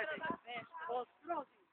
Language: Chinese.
lepiej. Wiesz, ostrożnie.